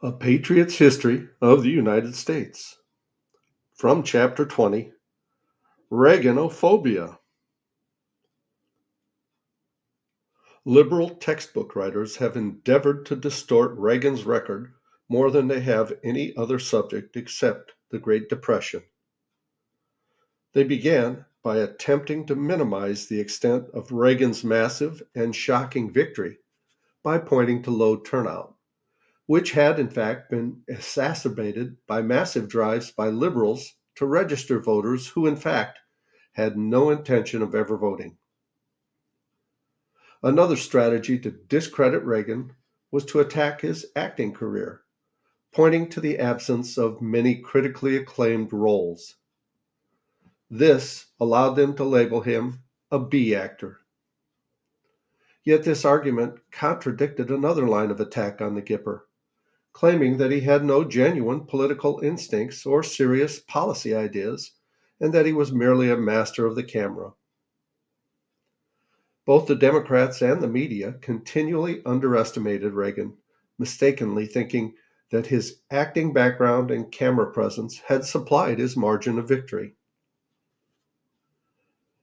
A Patriot's History of the United States. From Chapter 20 Reaganophobia. Liberal textbook writers have endeavored to distort Reagan's record more than they have any other subject except the Great Depression. They began by attempting to minimize the extent of Reagan's massive and shocking victory by pointing to low turnout which had in fact been exacerbated by massive drives by liberals to register voters who in fact had no intention of ever voting. Another strategy to discredit Reagan was to attack his acting career, pointing to the absence of many critically acclaimed roles. This allowed them to label him a B actor. Yet this argument contradicted another line of attack on the Gipper claiming that he had no genuine political instincts or serious policy ideas, and that he was merely a master of the camera. Both the Democrats and the media continually underestimated Reagan, mistakenly thinking that his acting background and camera presence had supplied his margin of victory.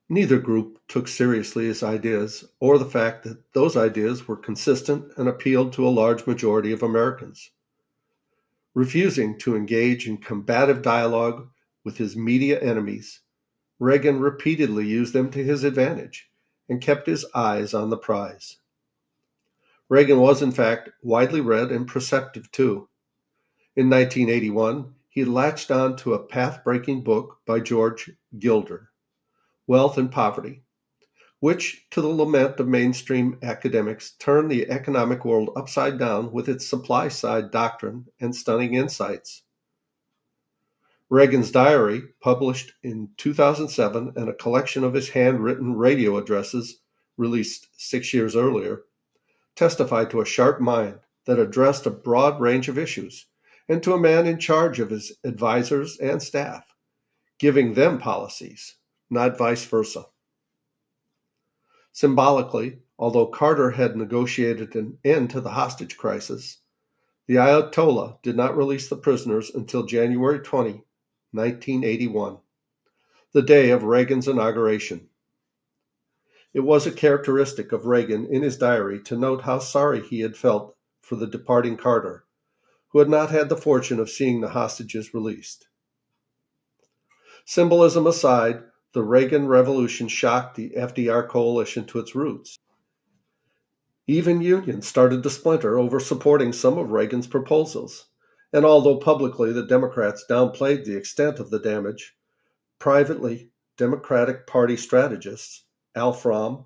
Neither group took seriously his ideas or the fact that those ideas were consistent and appealed to a large majority of Americans refusing to engage in combative dialogue with his media enemies. Reagan repeatedly used them to his advantage and kept his eyes on the prize. Reagan was, in fact, widely read and perceptive too. In 1981, he latched on to a path breaking book by George Gilder, Wealth and Poverty, which, to the lament of mainstream academics, turned the economic world upside down with its supply side doctrine and stunning insights. Reagan's diary, published in 2007 and a collection of his handwritten radio addresses released six years earlier, testified to a sharp mind that addressed a broad range of issues and to a man in charge of his advisors and staff, giving them policies, not vice versa. Symbolically, although Carter had negotiated an end to the hostage crisis, the Ayatollah did not release the prisoners until January 20, 1981, the day of Reagan's inauguration. It was a characteristic of Reagan in his diary to note how sorry he had felt for the departing Carter, who had not had the fortune of seeing the hostages released. Symbolism aside, the Reagan Revolution shocked the FDR coalition to its roots. Even unions started to splinter over supporting some of Reagan's proposals. And although publicly the Democrats downplayed the extent of the damage, privately, Democratic Party strategist Al From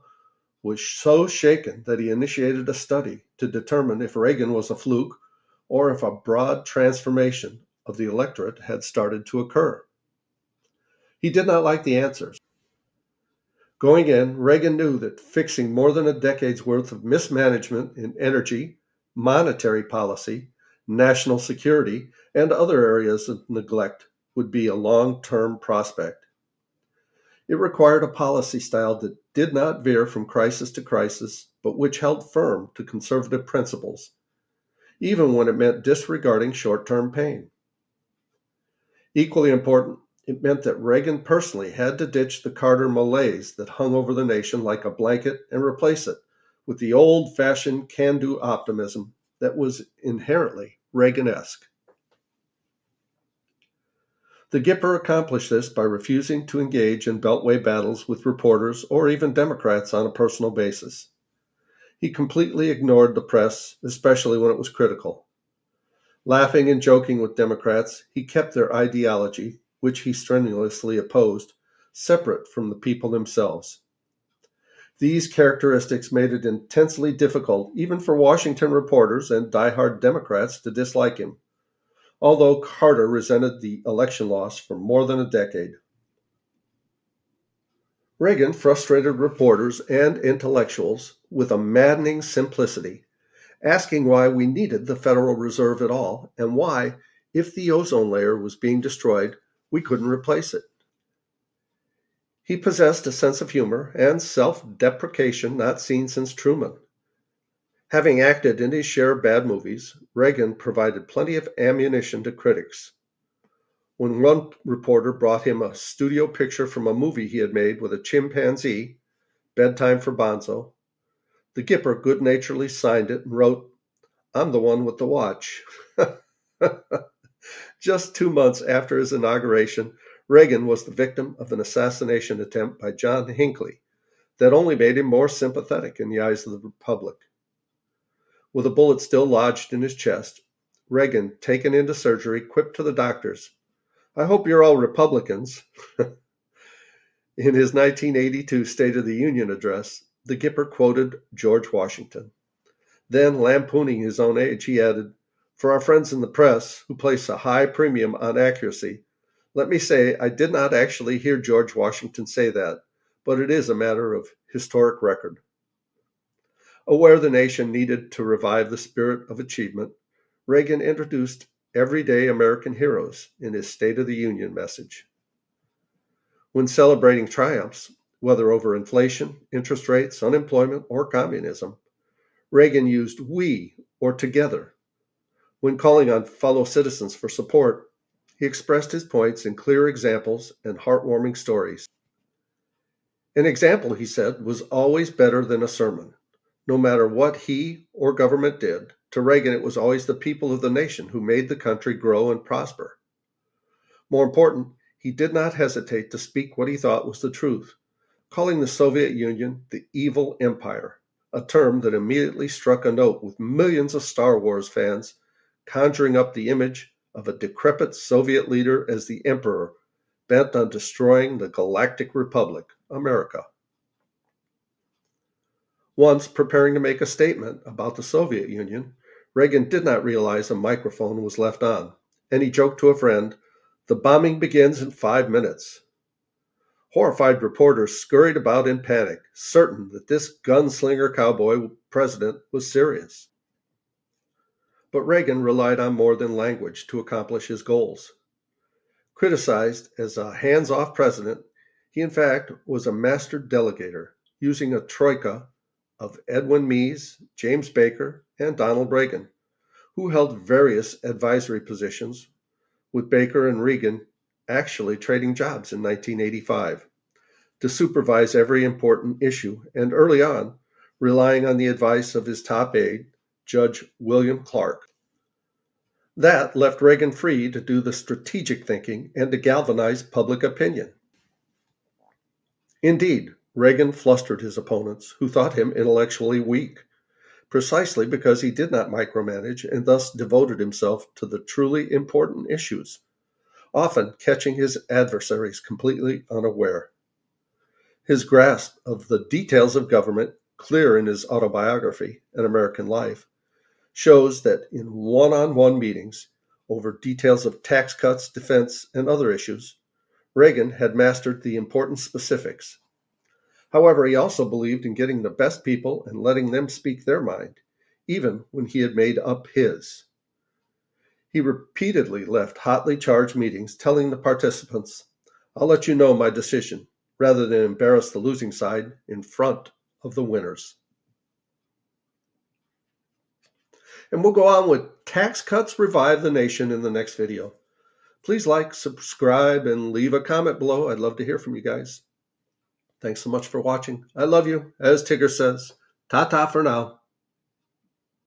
was so shaken that he initiated a study to determine if Reagan was a fluke or if a broad transformation of the electorate had started to occur. He did not like the answers. Going in, Reagan knew that fixing more than a decade's worth of mismanagement in energy, monetary policy, national security, and other areas of neglect would be a long term prospect. It required a policy style that did not veer from crisis to crisis, but which held firm to conservative principles, even when it meant disregarding short term pain. Equally important, it meant that Reagan personally had to ditch the Carter malaise that hung over the nation like a blanket and replace it with the old fashioned can do optimism that was inherently Reagan-esque. The Gipper accomplished this by refusing to engage in beltway battles with reporters or even Democrats on a personal basis. He completely ignored the press, especially when it was critical. Laughing and joking with Democrats, he kept their ideology, which he strenuously opposed, separate from the people themselves. These characteristics made it intensely difficult, even for Washington reporters and die-hard Democrats, to dislike him, although Carter resented the election loss for more than a decade. Reagan frustrated reporters and intellectuals with a maddening simplicity, asking why we needed the Federal Reserve at all and why, if the ozone layer was being destroyed, we couldn't replace it. He possessed a sense of humor and self deprecation not seen since Truman. Having acted in his share of bad movies, Reagan provided plenty of ammunition to critics. When one reporter brought him a studio picture from a movie he had made with a chimpanzee, Bedtime for Bonzo, the Gipper good naturedly signed it and wrote, I'm the one with the watch. Just two months after his inauguration, Reagan was the victim of an assassination attempt by John Hinckley that only made him more sympathetic in the eyes of the public. With a bullet still lodged in his chest, Reagan, taken into surgery, quipped to the doctors, I hope you're all Republicans. in his 1982 State of the Union address, the Gipper quoted George Washington. Then, lampooning his own age, he added, For our friends in the press, who place a high premium on accuracy, let me say I did not actually hear George Washington say that, but it is a matter of historic record. Aware the nation needed to revive the spirit of achievement, Reagan introduced everyday American heroes in his State of the Union message. When celebrating triumphs, whether over inflation, interest rates, unemployment, or communism, Reagan used we or together. When calling on fellow citizens for support, he expressed his points in clear examples and heartwarming stories. An example, he said, was always better than a sermon. No matter what he or government did, to Reagan it was always the people of the nation who made the country grow and prosper. More important, he did not hesitate to speak what he thought was the truth, calling the Soviet Union the evil empire, a term that immediately struck a note with millions of Star Wars fans, conjuring up the image of a decrepit Soviet leader as the emperor bent on destroying the Galactic Republic, America. Once preparing to make a statement about the Soviet Union, Reagan did not realize a microphone was left on, and he joked to a friend, The bombing begins in five minutes. Horrified reporters scurried about in panic, certain that this gunslinger cowboy president was serious. But Reagan relied on more than language to accomplish his goals. Criticized as a hands off president, he in fact was a master delegator, using a troika of Edwin Meese, James Baker, and Donald Regan, who held various advisory positions, with Baker and Regan actually trading jobs in 1985 to supervise every important issue, and early on, relying on the advice of his top aide, Judge William Clark. That left Reagan free to do the strategic thinking and to galvanize public opinion. Indeed, Reagan flustered his opponents, who thought him intellectually weak, precisely because he did not micromanage and thus devoted himself to the truly important issues, often catching his adversaries completely unaware. His grasp of the details of government, clear in his autobiography, An American Life, shows that in one on one meetings over details of tax cuts, defense, and other issues, Reagan had mastered the important specifics. However, he also believed in getting the best people and letting them speak their mind, even when he had made up his. He repeatedly left hotly charged meetings telling the participants, I'll let you know my decision, rather than embarrass the losing side in front of the winners. And we'll go on with tax cuts revive the nation in the next video. Please like, subscribe, and leave a comment below. I'd love to hear from you guys. Thanks so much for watching. I love you. As Tigger says, ta ta for now.